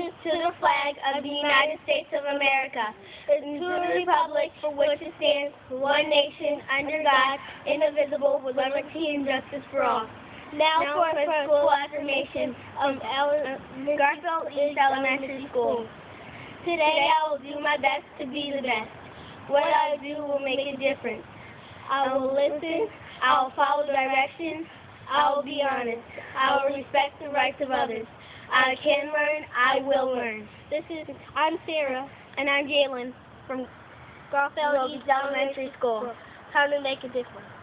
allegiance to the flag of the United States of America, and to the republic for which it stands, one nation, under God, indivisible, with liberty and justice for all. Now, Now for for a school affirmation of Ele- Garfield East Elementary School. Today I will do my best to be the best. What I do will make a difference. I will listen. I will follow directions. I will be honest. I will respect the rights of others. I can learn. I will learn. This is, I'm Sara, And I'm Jalen from Garfield East Elementary School. Time to make a difference.